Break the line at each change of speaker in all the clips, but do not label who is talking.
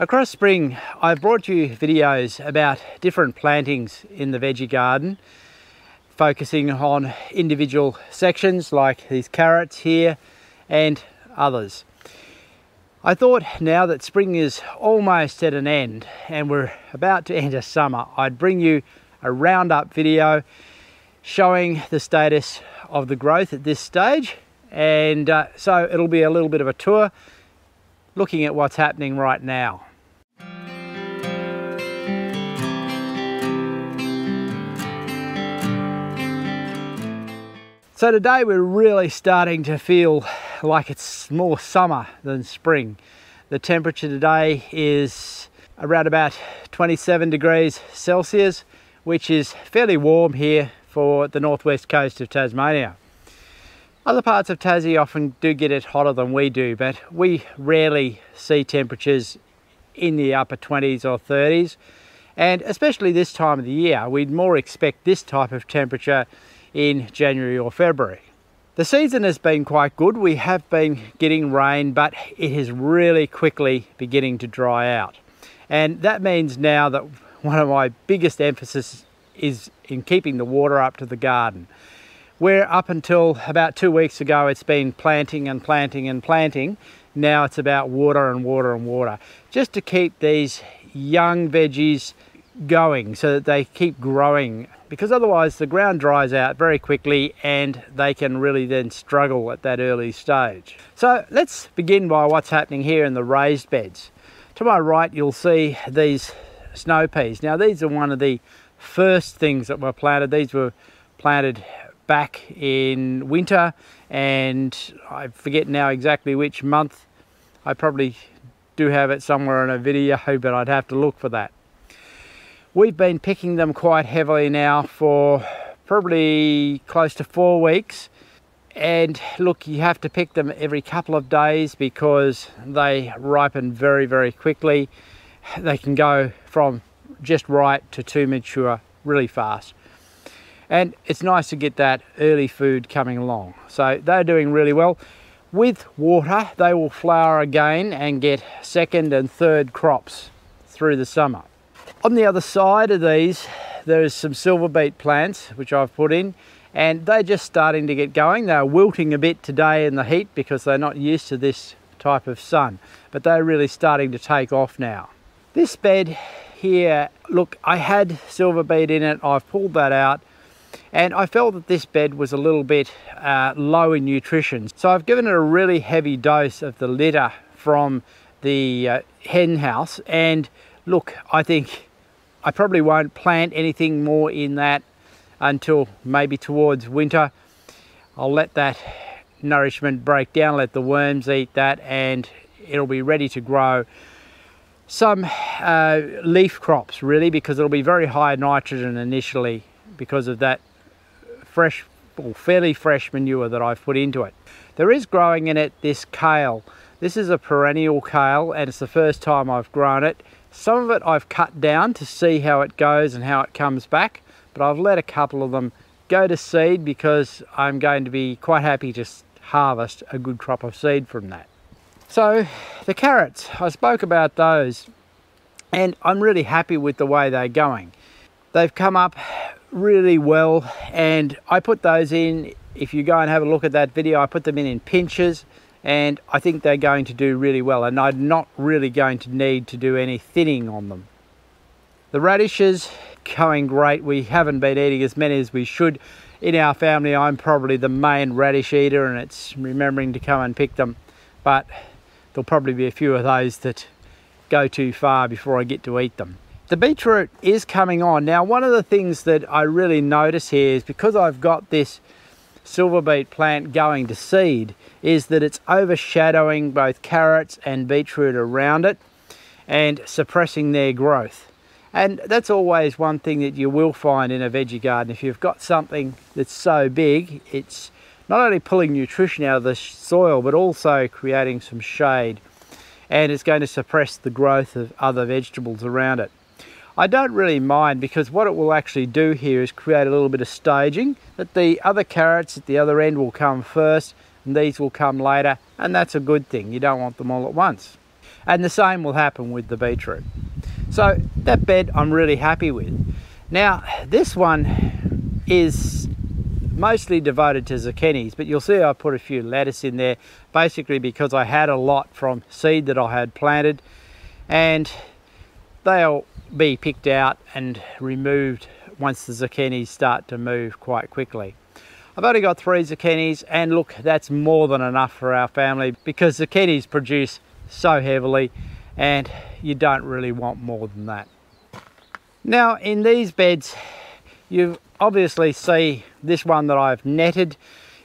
Across spring, I've brought you videos about different plantings in the veggie garden, focusing on individual sections like these carrots here and others. I thought now that spring is almost at an end and we're about to enter summer, I'd bring you a roundup video showing the status of the growth at this stage. And uh, so it'll be a little bit of a tour looking at what's happening right now. So today we're really starting to feel like it's more summer than spring. The temperature today is around about 27 degrees Celsius, which is fairly warm here for the northwest coast of Tasmania. Other parts of Tassie often do get it hotter than we do, but we rarely see temperatures in the upper 20s or 30s. And especially this time of the year, we'd more expect this type of temperature in January or February. The season has been quite good. We have been getting rain, but it is really quickly beginning to dry out. And that means now that one of my biggest emphasis is in keeping the water up to the garden. Where up until about two weeks ago, it's been planting and planting and planting. Now it's about water and water and water. Just to keep these young veggies going so that they keep growing because otherwise the ground dries out very quickly and they can really then struggle at that early stage. So let's begin by what's happening here in the raised beds. To my right you'll see these snow peas. Now these are one of the first things that were planted. These were planted back in winter and I forget now exactly which month. I probably do have it somewhere in a video but I'd have to look for that. We've been picking them quite heavily now for probably close to four weeks. And look, you have to pick them every couple of days because they ripen very, very quickly. They can go from just right to too mature really fast. And it's nice to get that early food coming along. So they're doing really well. With water, they will flower again and get second and third crops through the summer. On the other side of these, there's some silver beet plants, which I've put in, and they're just starting to get going. They're wilting a bit today in the heat because they're not used to this type of sun, but they're really starting to take off now. This bed here, look, I had silver beet in it. I've pulled that out and I felt that this bed was a little bit uh, low in nutrition. So I've given it a really heavy dose of the litter from the uh, hen house and look, I think I probably won't plant anything more in that until maybe towards winter. I'll let that nourishment break down, let the worms eat that and it'll be ready to grow some uh, leaf crops really because it'll be very high nitrogen initially because of that fresh or fairly fresh manure that I've put into it. There is growing in it this kale. This is a perennial kale and it's the first time I've grown it. Some of it I've cut down to see how it goes and how it comes back, but I've let a couple of them go to seed because I'm going to be quite happy to harvest a good crop of seed from that. So the carrots, I spoke about those and I'm really happy with the way they're going. They've come up really well and I put those in, if you go and have a look at that video, I put them in in pinches and I think they're going to do really well and I'm not really going to need to do any thinning on them. The radishes going great. We haven't been eating as many as we should. In our family I'm probably the main radish eater and it's remembering to come and pick them but there'll probably be a few of those that go too far before I get to eat them. The beetroot is coming on. Now one of the things that I really notice here is because I've got this silver beet plant going to seed is that it's overshadowing both carrots and beetroot around it and suppressing their growth. And that's always one thing that you will find in a veggie garden. If you've got something that's so big, it's not only pulling nutrition out of the soil, but also creating some shade. And it's going to suppress the growth of other vegetables around it. I don't really mind because what it will actually do here is create a little bit of staging that the other carrots at the other end will come first and these will come later and that's a good thing. You don't want them all at once. And the same will happen with the beetroot. So that bed I'm really happy with. Now this one is mostly devoted to zucchinis, but you'll see I put a few lettuce in there, basically because I had a lot from seed that I had planted, and they'll be picked out and removed once the zucchinis start to move quite quickly. I've only got three zucchinis and look that's more than enough for our family because zucchinis produce so heavily and you don't really want more than that. Now in these beds you obviously see this one that I've netted.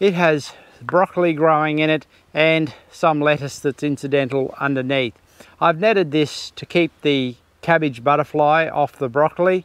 It has broccoli growing in it and some lettuce that's incidental underneath. I've netted this to keep the cabbage butterfly off the broccoli.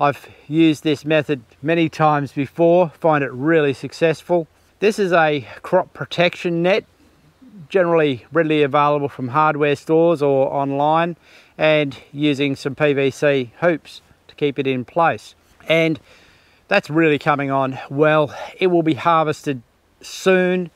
I've used this method many times before, find it really successful. This is a crop protection net, generally readily available from hardware stores or online and using some PVC hoops to keep it in place. And that's really coming on well. It will be harvested soon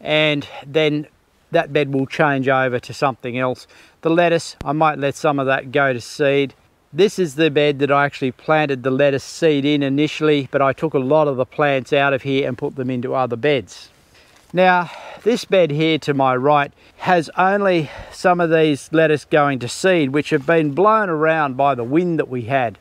and then that bed will change over to something else. The lettuce, I might let some of that go to seed. This is the bed that I actually planted the lettuce seed in initially, but I took a lot of the plants out of here and put them into other beds. Now, this bed here to my right has only some of these lettuce going to seed, which have been blown around by the wind that we had.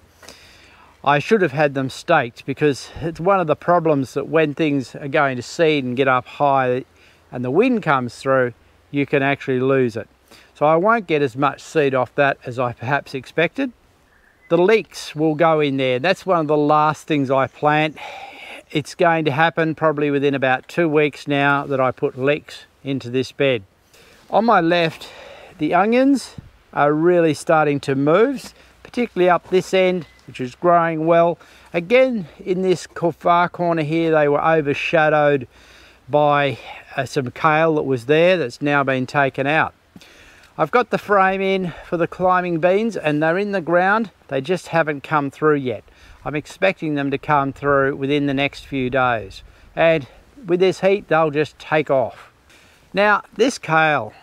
I should have had them staked because it's one of the problems that when things are going to seed and get up high and the wind comes through, you can actually lose it. So I won't get as much seed off that as I perhaps expected. The leeks will go in there. That's one of the last things I plant. It's going to happen probably within about two weeks now that I put leeks into this bed. On my left, the onions are really starting to move, particularly up this end which is growing well. Again, in this far corner here, they were overshadowed by uh, some kale that was there that's now been taken out. I've got the frame in for the climbing beans and they're in the ground. They just haven't come through yet. I'm expecting them to come through within the next few days. And with this heat, they'll just take off. Now, this kale,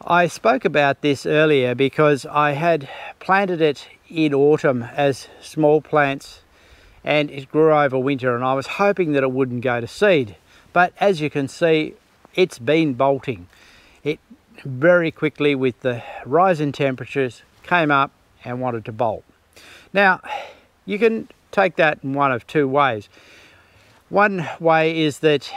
I spoke about this earlier because I had planted it in autumn as small plants and it grew over winter and I was hoping that it wouldn't go to seed but as you can see it's been bolting. It very quickly with the rise in temperatures came up and wanted to bolt. Now you can take that in one of two ways. One way is that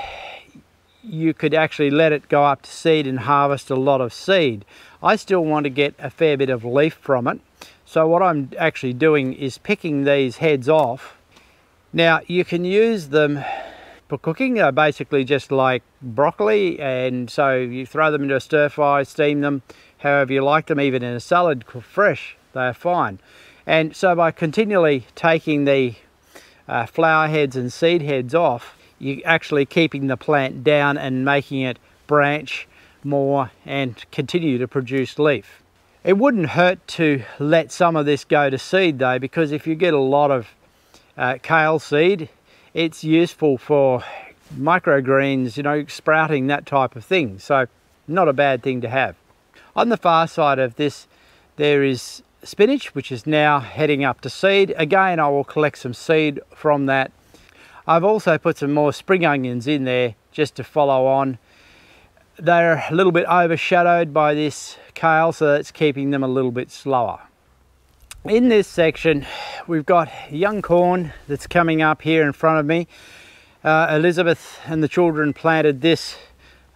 you could actually let it go up to seed and harvest a lot of seed. I still want to get a fair bit of leaf from it. So what I'm actually doing is picking these heads off. Now you can use them cooking, they're basically just like broccoli and so you throw them into a stir fry, steam them, however you like them, even in a salad fresh, they're fine. And so by continually taking the uh, flower heads and seed heads off, you're actually keeping the plant down and making it branch more and continue to produce leaf. It wouldn't hurt to let some of this go to seed though because if you get a lot of uh, kale seed it's useful for microgreens, you know, sprouting that type of thing. So not a bad thing to have. On the far side of this there is spinach which is now heading up to seed. Again I will collect some seed from that. I've also put some more spring onions in there just to follow on they're a little bit overshadowed by this kale, so that's keeping them a little bit slower. In this section, we've got young corn that's coming up here in front of me. Uh, Elizabeth and the children planted this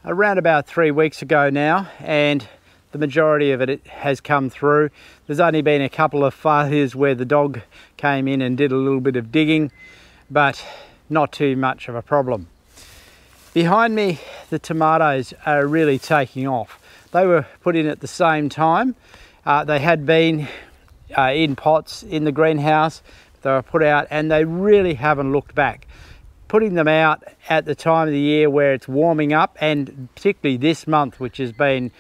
around about three weeks ago now, and the majority of it has come through. There's only been a couple of failures where the dog came in and did a little bit of digging, but not too much of a problem. Behind me, the tomatoes are really taking off. They were put in at the same time. Uh, they had been uh, in pots in the greenhouse. They were put out and they really haven't looked back. Putting them out at the time of the year where it's warming up and particularly this month, which has been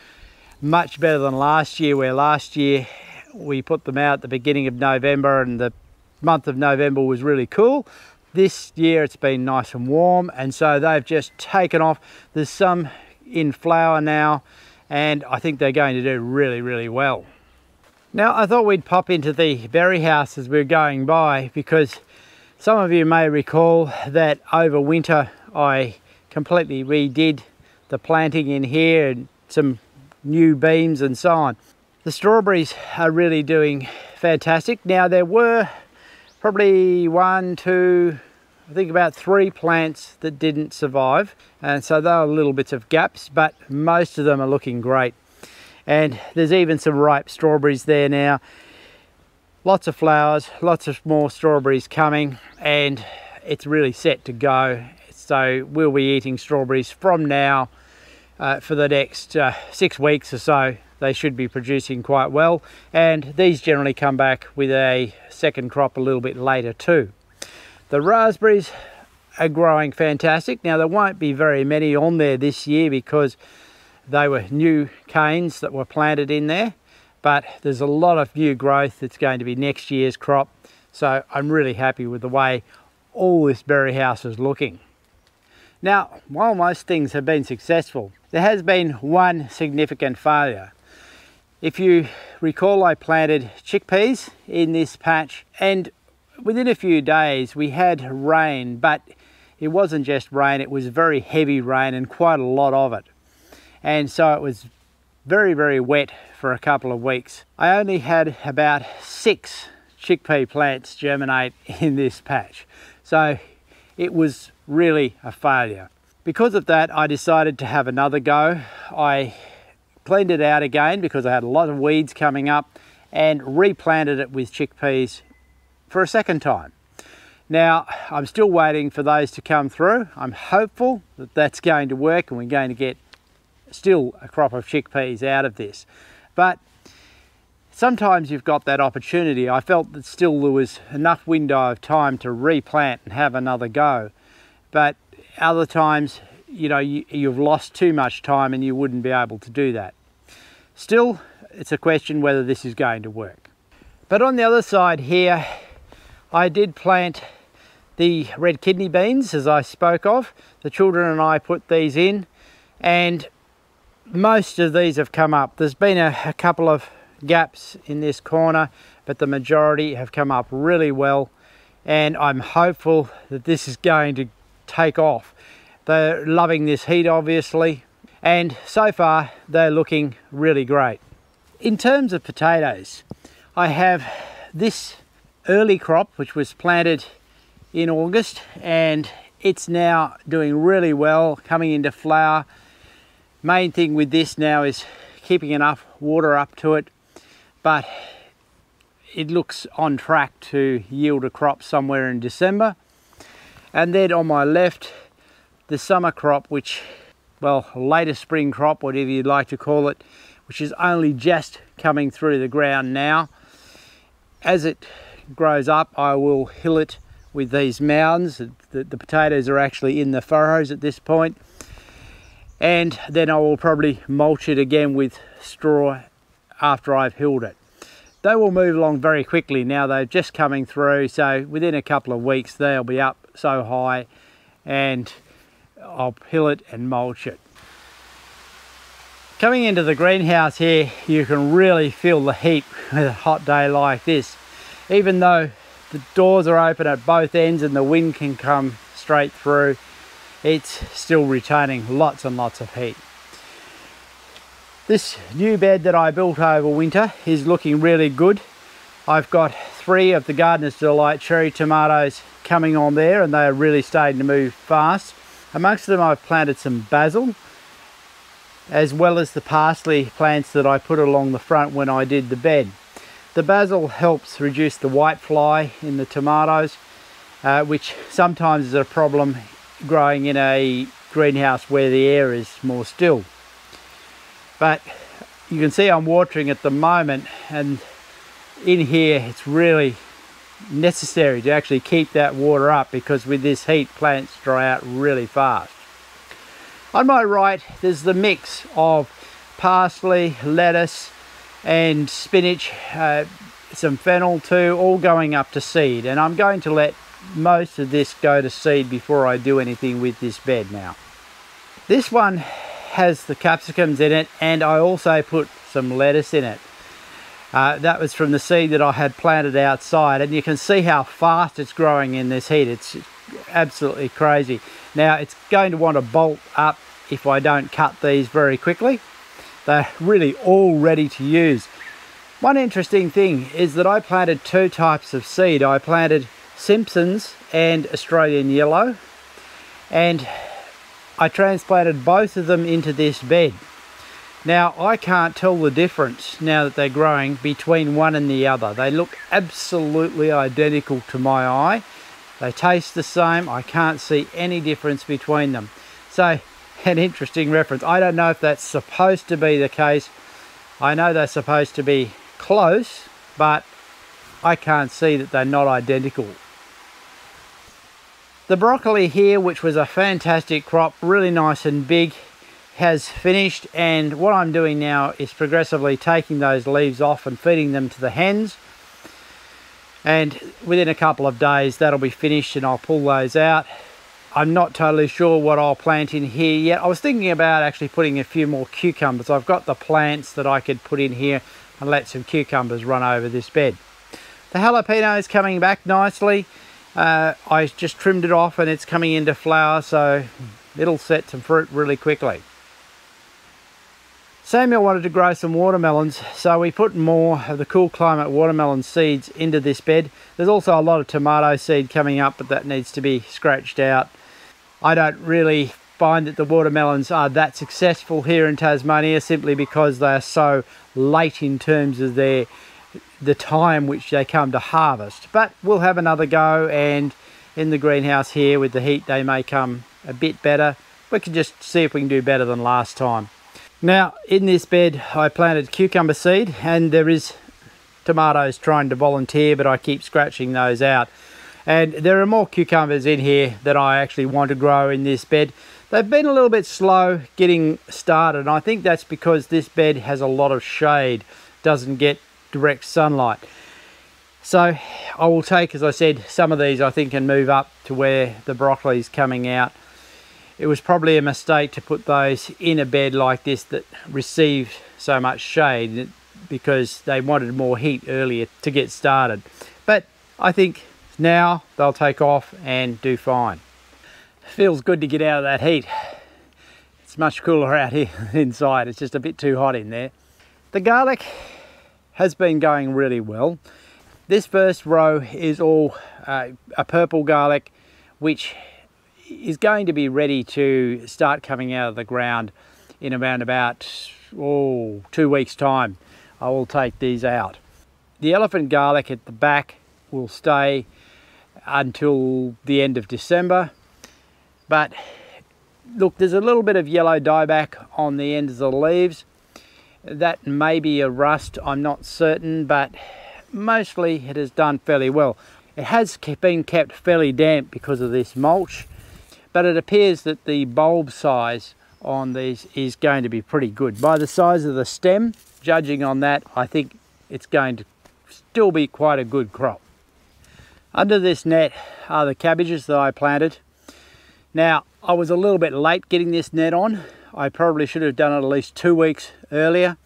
much better than last year, where last year we put them out at the beginning of November and the month of November was really cool. This year it's been nice and warm and so they've just taken off. There's some in flower now and I think they're going to do really, really well. Now I thought we'd pop into the berry house as we're going by because some of you may recall that over winter I completely redid the planting in here and some new beams and so on. The strawberries are really doing fantastic. Now there were probably one, two, I think about three plants that didn't survive. And so there are little bits of gaps, but most of them are looking great. And there's even some ripe strawberries there now. Lots of flowers, lots of more strawberries coming, and it's really set to go. So we'll be eating strawberries from now uh, for the next uh, six weeks or so. They should be producing quite well. And these generally come back with a second crop a little bit later too. The raspberries are growing fantastic. Now there won't be very many on there this year because they were new canes that were planted in there, but there's a lot of new growth that's going to be next year's crop. So I'm really happy with the way all this berry house is looking. Now, while most things have been successful, there has been one significant failure. If you recall, I planted chickpeas in this patch and within a few days we had rain, but it wasn't just rain, it was very heavy rain and quite a lot of it. And so it was very, very wet for a couple of weeks. I only had about six chickpea plants germinate in this patch. So it was really a failure. Because of that, I decided to have another go. I cleaned it out again because I had a lot of weeds coming up and replanted it with chickpeas for a second time. Now, I'm still waiting for those to come through. I'm hopeful that that's going to work and we're going to get still a crop of chickpeas out of this. But sometimes you've got that opportunity. I felt that still there was enough window of time to replant and have another go. But other times, you know, you, you've lost too much time and you wouldn't be able to do that. Still, it's a question whether this is going to work. But on the other side here, I did plant the red kidney beans as I spoke of. The children and I put these in and most of these have come up. There's been a, a couple of gaps in this corner but the majority have come up really well and I'm hopeful that this is going to take off. They're loving this heat obviously and so far they're looking really great. In terms of potatoes I have this early crop which was planted in August and it's now doing really well coming into flower main thing with this now is keeping enough water up to it but it looks on track to yield a crop somewhere in December and then on my left the summer crop which well later spring crop whatever you'd like to call it which is only just coming through the ground now as it grows up, I will hill it with these mounds. The, the potatoes are actually in the furrows at this point. And then I will probably mulch it again with straw after I've hilled it. They will move along very quickly now they're just coming through so within a couple of weeks they'll be up so high and I'll hill it and mulch it. Coming into the greenhouse here you can really feel the heat with a hot day like this even though the doors are open at both ends and the wind can come straight through, it's still retaining lots and lots of heat. This new bed that I built over winter is looking really good. I've got three of the Gardener's Delight cherry tomatoes coming on there and they are really starting to move fast. Amongst them I've planted some basil as well as the parsley plants that I put along the front when I did the bed. The basil helps reduce the white fly in the tomatoes, uh, which sometimes is a problem growing in a greenhouse where the air is more still. But you can see I'm watering at the moment and in here it's really necessary to actually keep that water up because with this heat plants dry out really fast. On my right there's the mix of parsley, lettuce, and spinach, uh, some fennel too, all going up to seed. And I'm going to let most of this go to seed before I do anything with this bed now. This one has the capsicums in it and I also put some lettuce in it. Uh, that was from the seed that I had planted outside and you can see how fast it's growing in this heat. It's absolutely crazy. Now it's going to want to bolt up if I don't cut these very quickly. They're really all ready to use. One interesting thing is that I planted two types of seed. I planted Simpson's and Australian Yellow and I transplanted both of them into this bed. Now I can't tell the difference now that they're growing between one and the other. They look absolutely identical to my eye. They taste the same. I can't see any difference between them. So an interesting reference. I don't know if that's supposed to be the case. I know they're supposed to be close, but I can't see that they're not identical. The broccoli here, which was a fantastic crop, really nice and big, has finished and what I'm doing now is progressively taking those leaves off and feeding them to the hens and within a couple of days that'll be finished and I'll pull those out. I'm not totally sure what I'll plant in here yet. I was thinking about actually putting a few more cucumbers. I've got the plants that I could put in here and let some cucumbers run over this bed. The jalapeno is coming back nicely. Uh, I just trimmed it off and it's coming into flower so it'll set some fruit really quickly. Samuel wanted to grow some watermelons so we put more of the cool climate watermelon seeds into this bed. There's also a lot of tomato seed coming up but that needs to be scratched out. I don't really find that the watermelons are that successful here in Tasmania simply because they are so late in terms of their the time which they come to harvest. But we'll have another go and in the greenhouse here with the heat they may come a bit better. We can just see if we can do better than last time. Now in this bed I planted cucumber seed and there is tomatoes trying to volunteer but I keep scratching those out. And there are more cucumbers in here that I actually want to grow in this bed. They've been a little bit slow getting started and I think that's because this bed has a lot of shade, doesn't get direct sunlight. So I will take, as I said, some of these I think and move up to where the broccoli is coming out. It was probably a mistake to put those in a bed like this that received so much shade because they wanted more heat earlier to get started. But I think now they'll take off and do fine. Feels good to get out of that heat. It's much cooler out here inside. It's just a bit too hot in there. The garlic has been going really well. This first row is all uh, a purple garlic, which is going to be ready to start coming out of the ground in around about oh, two weeks time. I will take these out. The elephant garlic at the back will stay until the end of December. But look, there's a little bit of yellow dieback on the ends of the leaves that may be a rust, I'm not certain, but mostly it has done fairly well. It has been kept fairly damp because of this mulch, but it appears that the bulb size on these is going to be pretty good. By the size of the stem, judging on that, I think it's going to still be quite a good crop. Under this net are the cabbages that I planted. Now, I was a little bit late getting this net on. I probably should have done it at least two weeks earlier.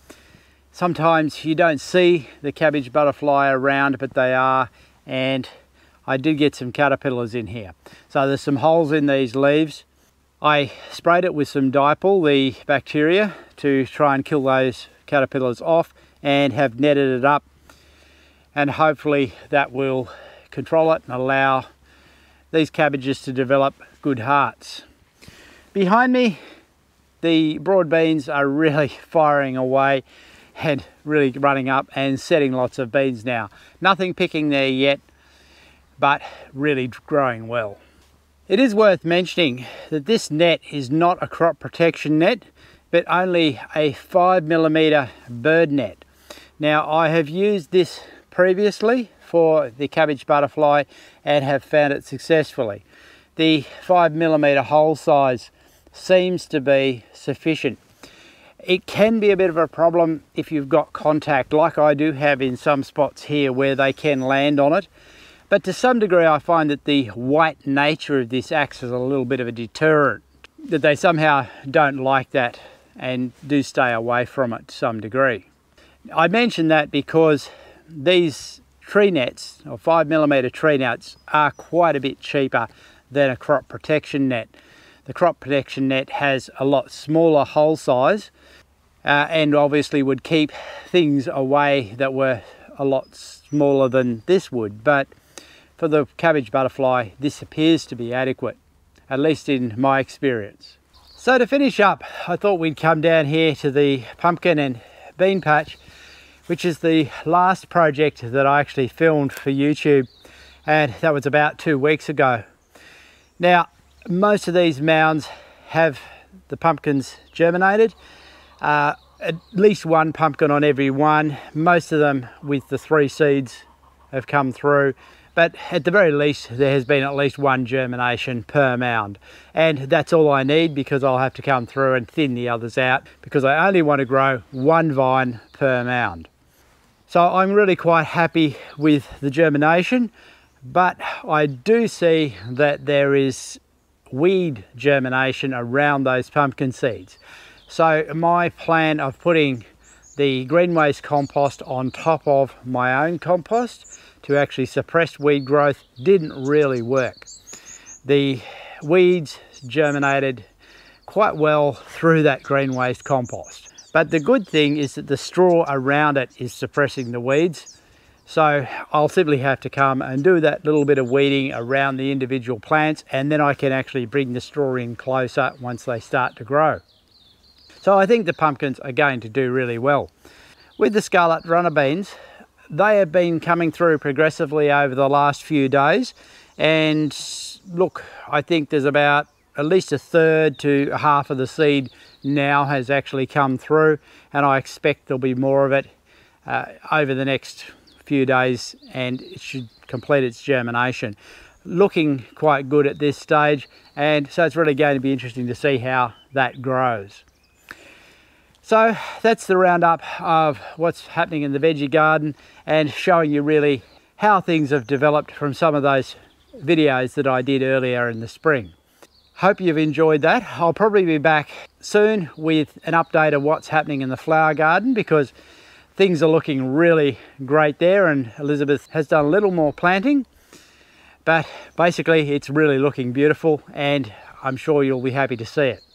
Sometimes you don't see the cabbage butterfly around, but they are, and I did get some caterpillars in here. So there's some holes in these leaves. I sprayed it with some Dipel, the bacteria, to try and kill those caterpillars off and have netted it up. And hopefully that will control it and allow these cabbages to develop good hearts. Behind me the broad beans are really firing away and really running up and setting lots of beans now. Nothing picking there yet, but really growing well. It is worth mentioning that this net is not a crop protection net, but only a five millimeter bird net. Now I have used this previously for the cabbage butterfly and have found it successfully. The five millimeter hole size seems to be sufficient. It can be a bit of a problem if you've got contact like I do have in some spots here where they can land on it. But to some degree I find that the white nature of this acts as a little bit of a deterrent. That they somehow don't like that and do stay away from it to some degree. I mention that because these tree nets or five millimeter tree nets are quite a bit cheaper than a crop protection net. The crop protection net has a lot smaller hole size uh, and obviously would keep things away that were a lot smaller than this would but for the cabbage butterfly this appears to be adequate at least in my experience. So to finish up I thought we'd come down here to the pumpkin and bean patch which is the last project that I actually filmed for YouTube and that was about two weeks ago. Now most of these mounds have the pumpkins germinated. Uh, at least one pumpkin on every one. Most of them with the three seeds have come through. But at the very least there has been at least one germination per mound. And that's all I need because I'll have to come through and thin the others out because I only want to grow one vine per mound. So I'm really quite happy with the germination but I do see that there is weed germination around those pumpkin seeds. So my plan of putting the green waste compost on top of my own compost to actually suppress weed growth didn't really work. The weeds germinated quite well through that green waste compost. But the good thing is that the straw around it is suppressing the weeds. So I'll simply have to come and do that little bit of weeding around the individual plants and then I can actually bring the straw in closer once they start to grow. So I think the pumpkins are going to do really well. With the scarlet runner beans, they have been coming through progressively over the last few days and look I think there's about at least a third to half of the seed now has actually come through and I expect there'll be more of it uh, over the next few days and it should complete its germination looking quite good at this stage and so it's really going to be interesting to see how that grows so that's the roundup of what's happening in the veggie garden and showing you really how things have developed from some of those videos that I did earlier in the spring. Hope you've enjoyed that. I'll probably be back soon with an update of what's happening in the flower garden because things are looking really great there and Elizabeth has done a little more planting but basically it's really looking beautiful and I'm sure you'll be happy to see it.